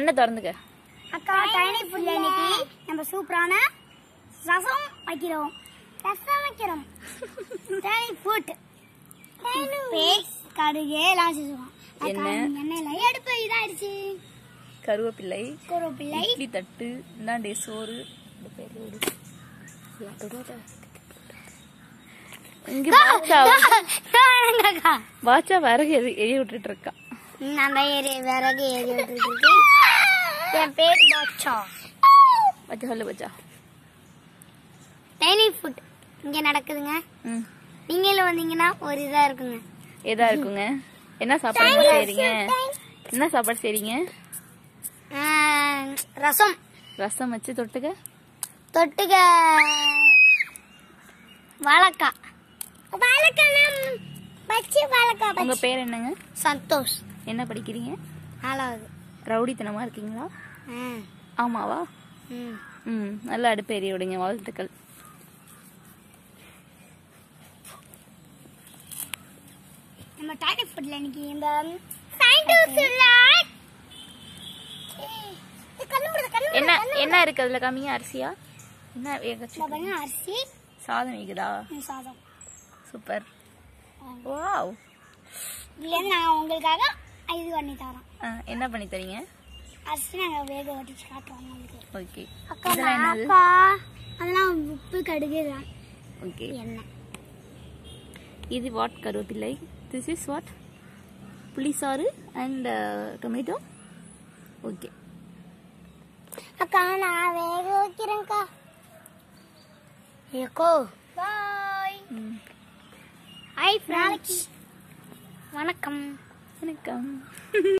கண்ணை திறந்துக்க. அக்கா டைனி ஃபுட்ல இன்னைக்கு நம்ம சூப்பரான ரசம் வைக்கிறோம். ரசம் வைக்கிறோம். டைனி ஃபுட் கடுகு எல்லாம் எண்ணெய். எண்ணெயில எடுப்பு இதாயிடுச்சு. கருவேப்பிள்ளை கருவேப்பிள்ளை இட்லி தட்டு இந்தாண்டே சோறு. இங்க பாச்சா பாச்சா விறகு எரி எரிய விட்டுட்டு இருக்கா. ஏறி விறகு ஏறி விட்டுருக்கு என் பேர் பாட்சா பாச்சா சொல்லு பாச்சா டைனி ஃபுட் இங்க நடக்குதுங்க. நீங்களும் வந்தீங்கன்னா ஒரு இதா இருக்குங்க. எதா இருக்குங்க. என்ன சாப்பாடு செய்றீங்க? என்ன சாப்பாடு செய்றீங்க? ரசம். ரசம் வச்சு தொட்டுக்க? தொட்டுக்க வாழைக்காய். வாழைக்காய் உங்க பேர் என்னங்க? சந்தோஷ். என்ன படிக்கிறீங்க? நாலாவது. ரவுடித்தனமா இருக்கீங்களா? ஆமாவா? ம். ம் நல்லா அடுப்பு எரிய விடுங்க வாழ்த்துக்கள். நம்ம டைனி ஃபுட்ல இன்னைக்கு இந்த என்ன என்ன இருக்கு அதுல காமிங்க அரிசியா? என்ன அரிசி. சாதம் வேகுதா ம், சாதம். சூப்பர். வாவ். நாங்க உங்களுக்காக இது பண்ணி தரோம் என்ன பண்ணி தரீங்க? அரிசி நாங்க வேக வடிச்சு உங்களுக்கு. ஓகே. அக்கா இதெல்லாம் என்னது? அதெல்லாம் உப்பு கடுகு தான் ஓகே. எண்ணெய். இது வாட் கருவேப்பிள்ளை திஸ் இஸ் வாட் புளிசாறு அண்ட் டொமேட்டோ ஓகே அக்கா நான் வேக வைக்கிறேன்க்கா ஏக்கோ. பாய் ஹாய் ஃப்ரெண்ட்ஸ் வணக்கம். வணக்கம்.